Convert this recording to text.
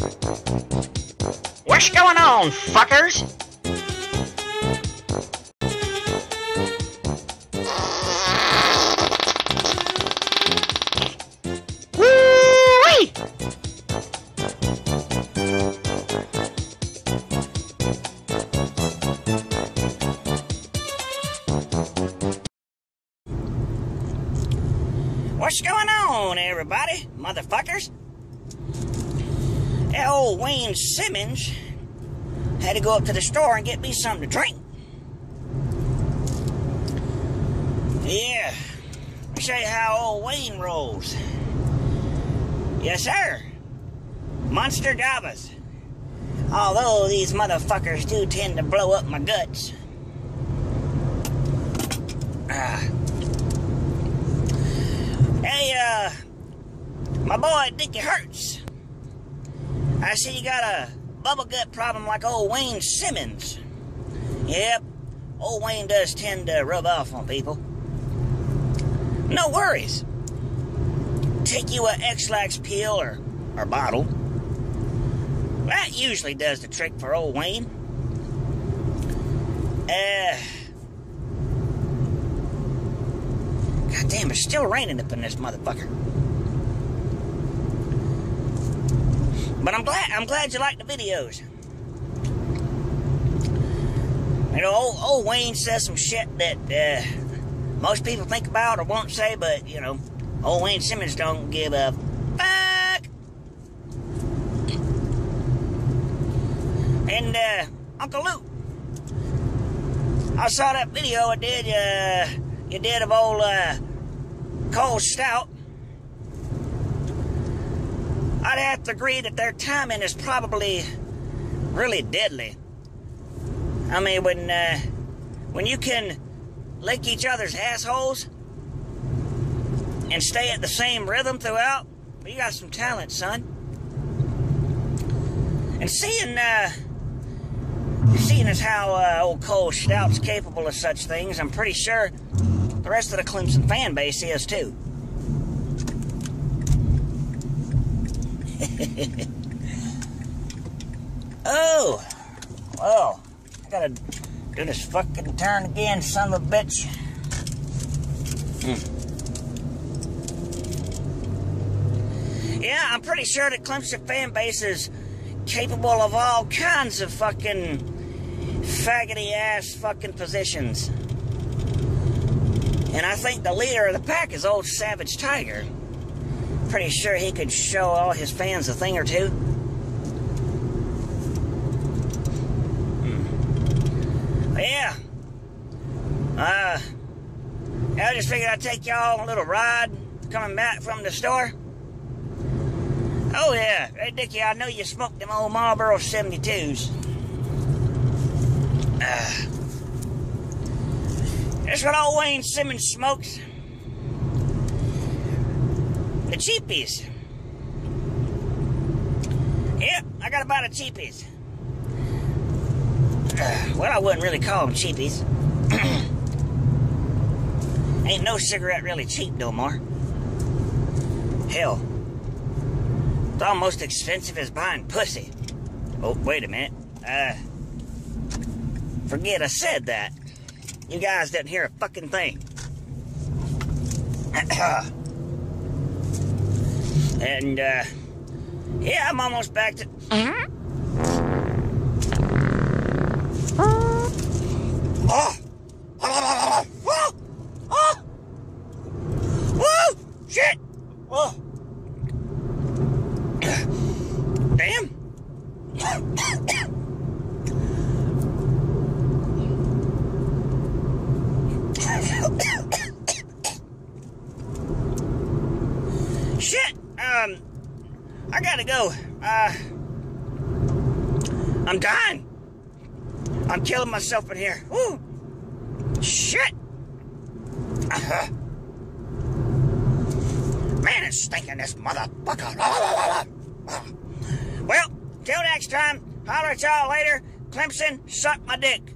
What's going on, fuckers? What's going on, everybody? Motherfuckers? That old Wayne Simmons had to go up to the store and get me something to drink. Yeah, show you how old Wayne rolls. Yes, sir. Monster Davas. Although these motherfuckers do tend to blow up my guts. Ah. Hey, uh, my boy Dickie Hurts. I see you got a bubble gut problem like old Wayne Simmons. Yep, old Wayne does tend to rub off on people. No worries. Take you a Ex-Lax pill or, or bottle. That usually does the trick for old Wayne. Uh, God damn, it's still raining up in this motherfucker. But I'm glad I'm glad you like the videos. You know, old, old Wayne says some shit that uh, most people think about or won't say, but you know, old Wayne Simmons don't give a fuck. And uh, Uncle Luke, I saw that video I did. Uh, you did of old uh, Cole Stout. I'd have to agree that their timing is probably really deadly. I mean, when uh, when you can lick each other's assholes and stay at the same rhythm throughout, you got some talent, son. And seeing uh, seeing as how uh, old Cole Stout's capable of such things, I'm pretty sure the rest of the Clemson fan base is too. Oh, well, I gotta do this fucking turn again, son of a bitch. Hmm. Yeah, I'm pretty sure the Clemson fan base is capable of all kinds of fucking faggoty ass fucking positions. And I think the leader of the pack is old Savage Tiger. Pretty sure he could show all his fans a thing or two. Hmm. Yeah. Uh, I just figured I'd take y'all on a little ride coming back from the store. Oh, yeah. Hey, Dickie, I know you smoked them old Marlboro 72s. Uh, that's what old Wayne Simmons smokes. Cheapies. Yep, I got a cheapies. Uh, well, I wouldn't really call them cheapies. Ain't no cigarette really cheap no more. Hell, it's almost expensive as buying pussy. Oh, wait a minute. Uh, forget I said that. You guys didn't hear a fucking thing. and, uh, yeah, I'm almost back to. Oh! Oh! Oh! Oh! Shit! Ah! Oh! Damn! Shit! Um, I gotta go. Uh, I'm dying. I'm killing myself in here. Ooh, Shit! Uh-huh. Man, it's stinking this motherfucker. Well, till next time, holler at y'all later. Clemson, suck my dick.